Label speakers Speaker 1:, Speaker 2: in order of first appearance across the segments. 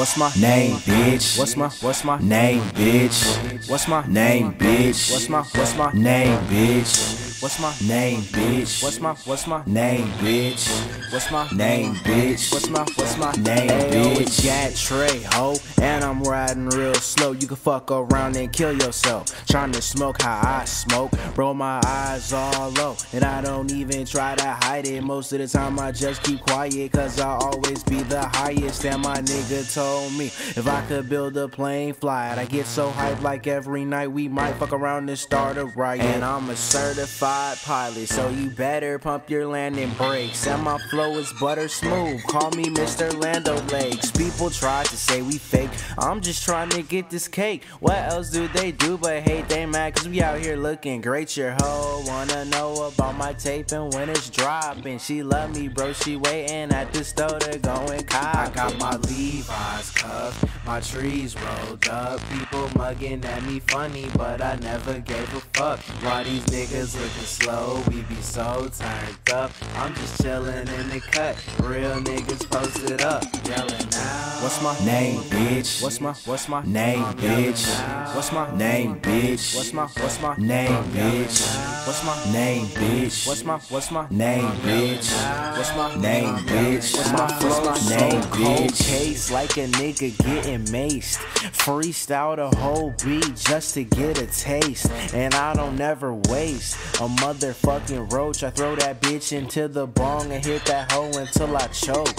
Speaker 1: What's my name, bitch? What's my what's my name, bitch? What's my name, bitch? What's my what's my name, bitch? What's my name, bitch? What's my what's my name, bitch? What's my name, bitch? What's my what's my name, bitch? Gattre, ho, and I'm riding real slow. You can fuck around and kill yourself. Trying to smoke how I smoke. Roll my eyes all low, and I don't even try to hide it. Most of the time I just keep quiet, cause I always be the highest. And my nigga told me if I could build a plane, fly it. I get so hyped like every night we might fuck around and start a riot. And I'm a certified pilot, so you better pump your landing brakes. And my flow is butter smooth. Call me Mr. Land O'Lakes. People try to say we fake. I'm just trying to get this cake. What else do they do but hate? They mad cause we out here looking great. Your hoe wanna know about my tape and when it's dropping. She love me, bro. She waiting at the store to go and cop. I got my Levi's cuffed, my trees rolled up. People mugging at me funny, but I never gave a fuck. Why these niggas looking slow, we be so turned up. I'm just chillin' in the cut, real niggas posted up, yelling out. What's my name, bitch? What's my what's my name, bitch? What's my name, bitch? What's my what's my name, bitch? What's my name, bitch? What's my what's my name, bitch? What's my name, bitch? What's my what's my name, bitch? Case like a nigga getting maced. Freestyle the whole beat just to get a taste, and I don't never waste a motherfucking roach. I throw that bitch into the bong and hit that hoe until I choke.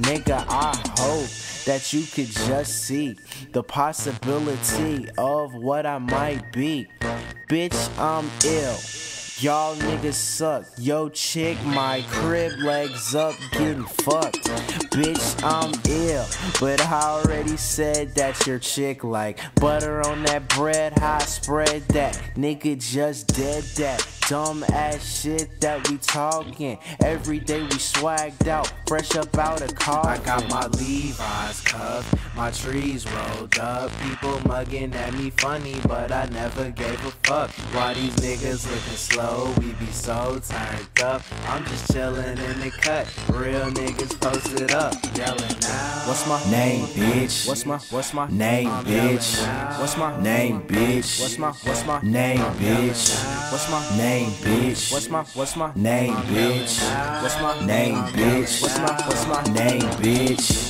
Speaker 1: Nigga, I hope that you could just see the possibility of what I might be. Bitch, I'm ill. Y'all niggas suck. Yo, chick, my crib legs up, getting fucked. Bitch, I'm ill. But I already said that your chick like butter on that bread, high spread that. Nigga just dead that. Dumb ass shit that we talking. Every day we swagged out, fresh up out of car. I got my Levi's cuffed, my trees rolled up. People mugging at me funny, but I never gave a fuck. Why these niggas looking slow? We be so turned up. I'm just chillin' in the cut. Real niggas posted up, yelling out. What's my name, bitch? What's my what's my name, bitch? What's my name, bitch? What's my what's my name, bitch? What's my name? bitch? What's my what's my name, bitch? What's my name, bitch? What's my what's my name, bitch?